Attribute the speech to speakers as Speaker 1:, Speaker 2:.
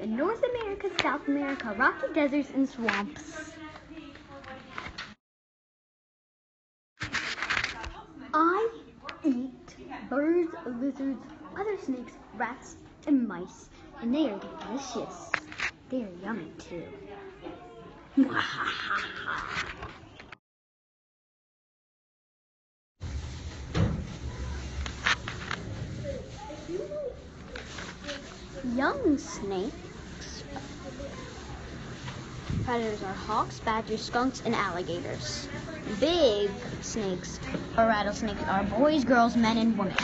Speaker 1: in North America, South America, rocky deserts, and swamps. I eat birds, lizards, other snakes, rats, and mice, and they are delicious. They are yummy too. Young snakes. Predators are hawks, badgers, skunks, and alligators. Big snakes or rattlesnakes are boys, girls, men, and women.